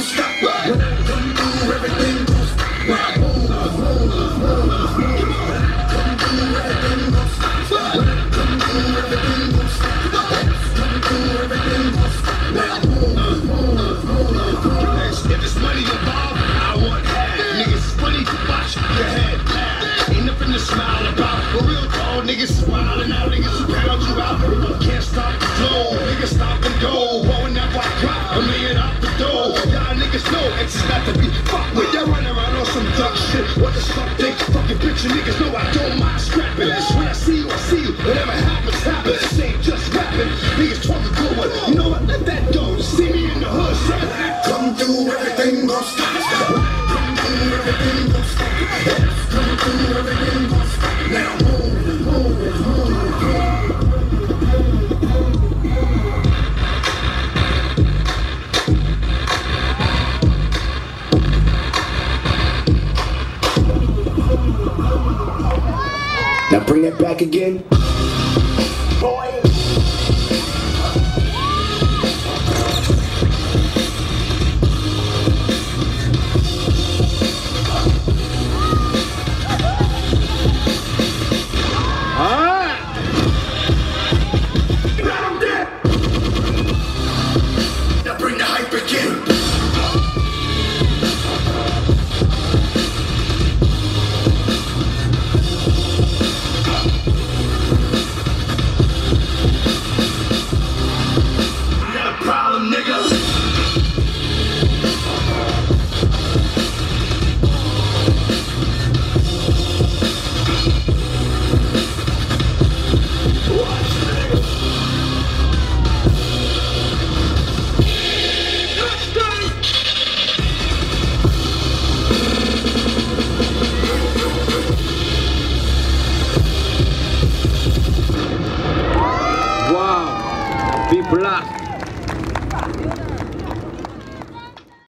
stop. When I come through, everything gon' stop. When I move, move, move, to be fucked with. Y'all run around on some duck shit. What the fuck think? Fucking bitch, niggas know I don't mind scrapping. When I see you, I see you. Whatever happens, happens. This ain't just rapping. Niggas talk a good one. You know what? Let that go. See me in the hood, son. Come through, everything gon' stop. Come through, everything gon' stop. Come through, everything Now bring it back again. Boy. be blessed.